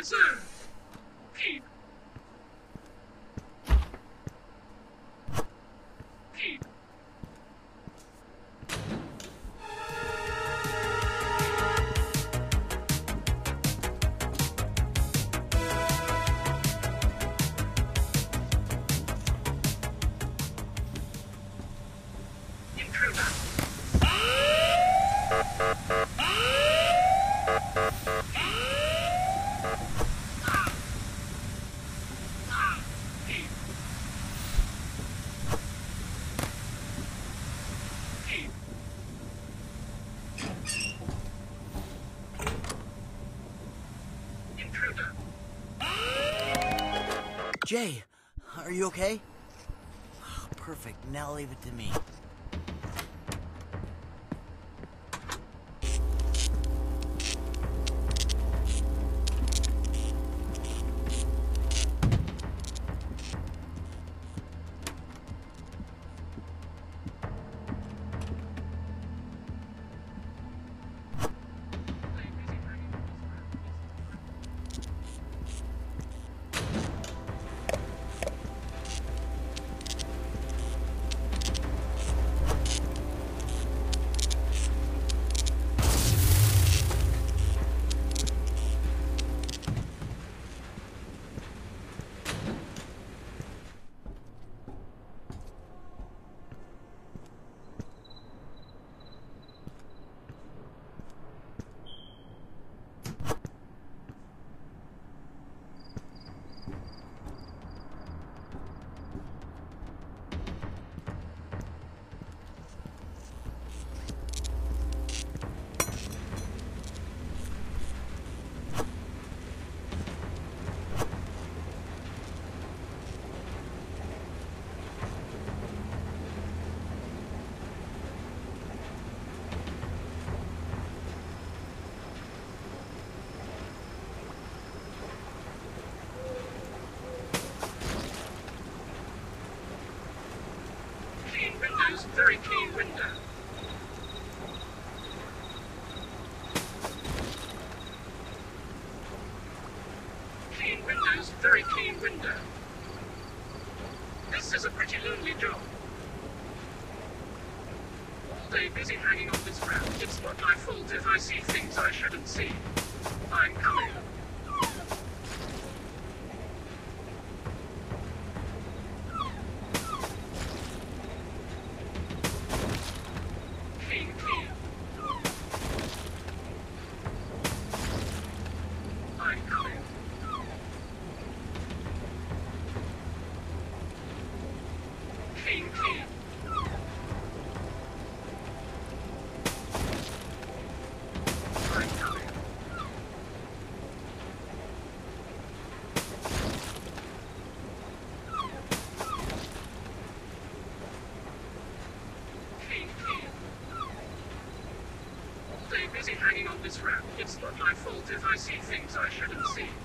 Supervisor! Keep. Jay, are you okay? Oh, perfect. Now leave it to me. It's not my fault if I see things I shouldn't see. I'm coming. If I see things I shouldn't see.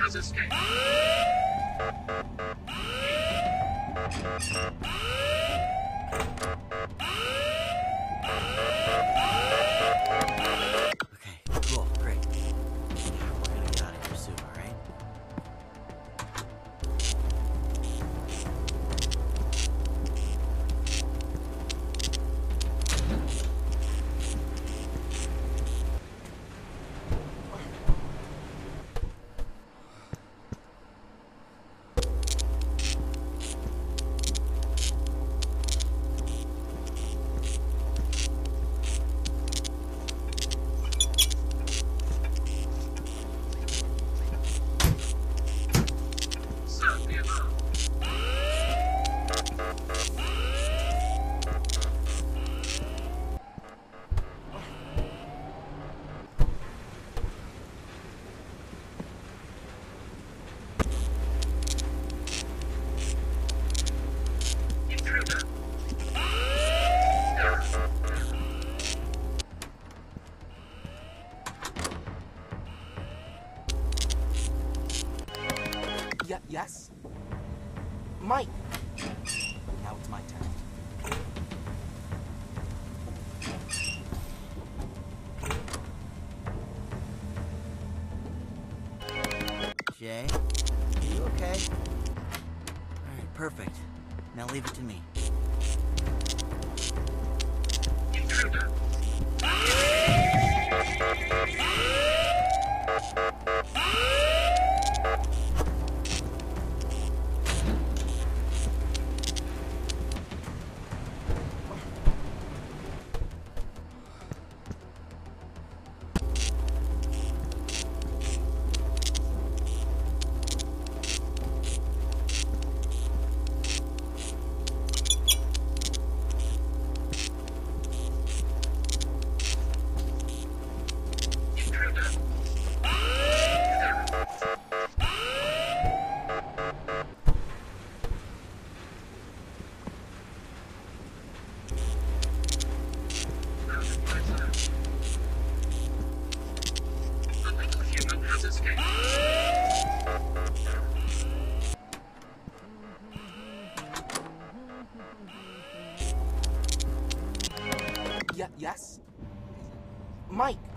Has escaped. my turn. Jay? Are you okay? Alright, perfect. Now leave it to me. Yeah, yes? Mike!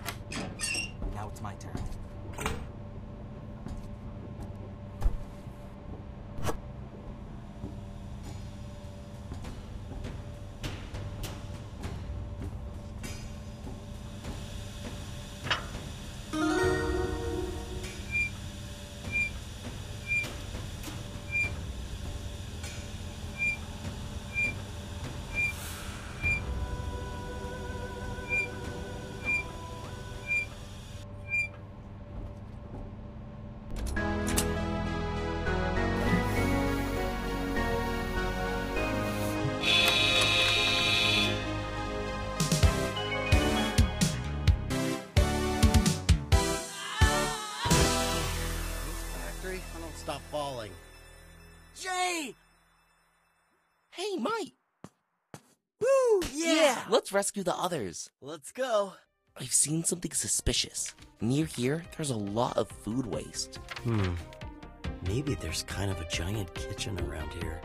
Stop falling. Jay! Hey, Mike! Woo! Yeah! Let's rescue the others. Let's go. I've seen something suspicious. Near here, there's a lot of food waste. Hmm. Maybe there's kind of a giant kitchen around here.